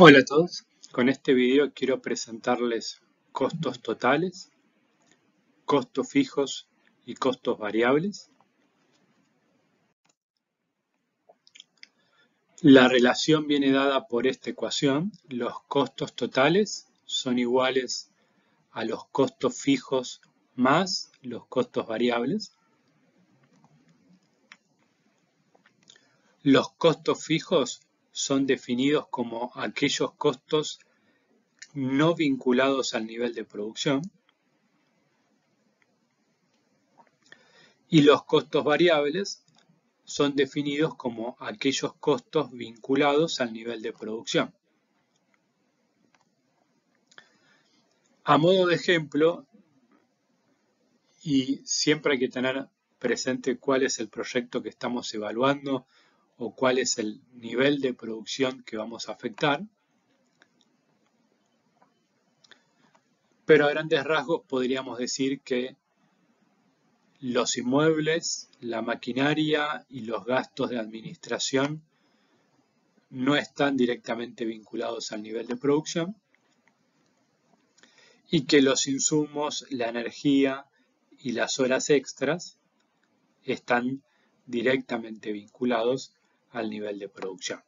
Hola a todos, con este video quiero presentarles costos totales, costos fijos y costos variables. La relación viene dada por esta ecuación, los costos totales son iguales a los costos fijos más los costos variables. Los costos fijos son definidos como aquellos costos no vinculados al nivel de producción y los costos variables son definidos como aquellos costos vinculados al nivel de producción. A modo de ejemplo, y siempre hay que tener presente cuál es el proyecto que estamos evaluando, o cuál es el nivel de producción que vamos a afectar. Pero a grandes rasgos podríamos decir que los inmuebles, la maquinaria y los gastos de administración no están directamente vinculados al nivel de producción y que los insumos, la energía y las horas extras están directamente vinculados al nivel de producción.